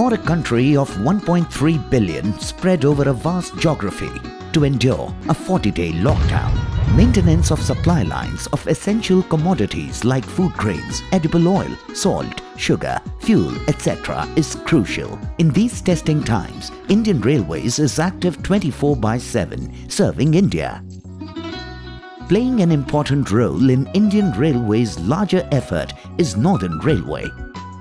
For a country of 1.3 billion spread over a vast geography to endure a 40-day lockdown, maintenance of supply lines of essential commodities like food grains, edible oil, salt, sugar, fuel, etc. is crucial. In these testing times, Indian Railways is active 24 by 7 serving India. Playing an important role in Indian Railway's larger effort is Northern Railway.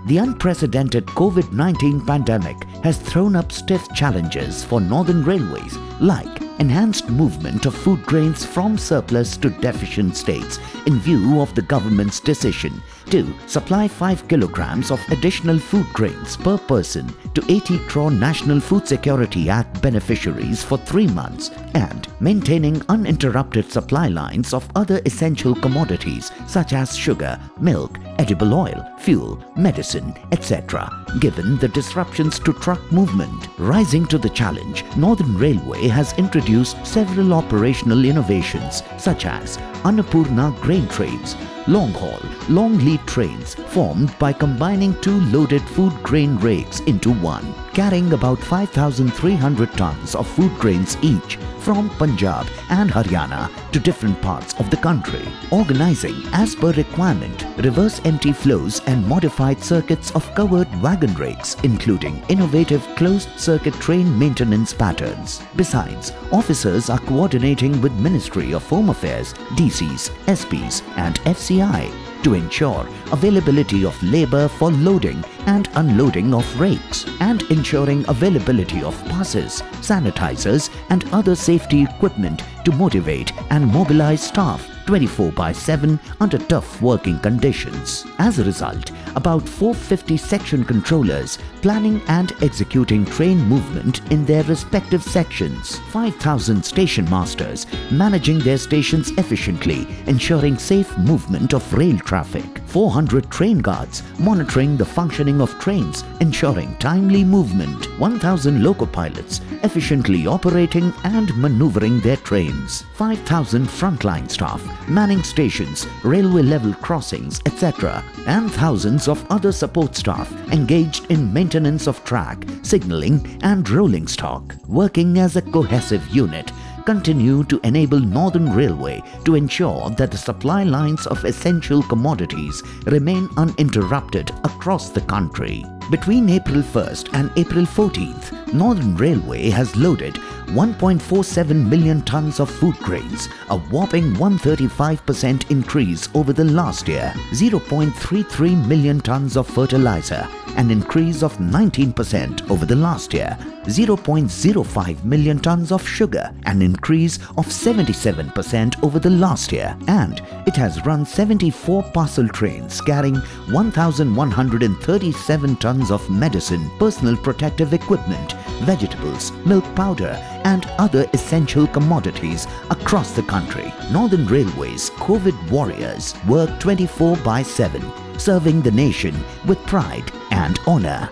The unprecedented COVID-19 pandemic has thrown up stiff challenges for Northern Railways like enhanced movement of food grains from surplus to deficient states in view of the government's decision to supply 5 kilograms of additional food grains per person to 80 crore National Food Security Act beneficiaries for 3 months and maintaining uninterrupted supply lines of other essential commodities such as sugar, milk, edible oil, fuel, medicine, etc. given the disruptions to truck movement. Rising to the challenge, Northern Railway has introduced several operational innovations such as Annapurna grain trains, long haul, long lead trains formed by combining two loaded food grain rakes into one, carrying about 5,300 tons of food grains each from Punjab and Haryana to different parts of the country, organizing as per requirement reverse empty flows and modified circuits of covered wagon rakes including innovative closed circuit train maintenance patterns. Besides, officers are coordinating with Ministry of Home Affairs, DCs, SPs and FCI to ensure availability of labour for loading and unloading of rakes and ensuring availability of passes, sanitizers and other safety equipment to motivate and mobilize staff 24 by 7 under tough working conditions. As a result, about 450 section controllers planning and executing train movement in their respective sections, 5,000 station masters managing their stations efficiently, ensuring safe movement of rail traffic, 400 train guards monitoring the functioning of trains, ensuring timely movement, 1,000 loco pilots efficiently operating and maneuvering their trains, 5,000 frontline staff manning stations, railway level crossings, etc. and thousands of other support staff engaged in maintenance of track, signalling and rolling stock, working as a cohesive unit continue to enable Northern Railway to ensure that the supply lines of essential commodities remain uninterrupted across the country. Between April 1st and April 14th, Northern Railway has loaded 1.47 million tons of food grains, a whopping 135% increase over the last year, 0.33 million tons of fertilizer, an increase of 19% over the last year, 0.05 million tons of sugar, an increase of 77% over the last year, and it has run 74 parcel trains carrying 1,137 tons of medicine, personal protective equipment, vegetables, milk powder, and other essential commodities across the country. Northern Railway's COVID warriors work 24 by 7, serving the nation with pride and honor.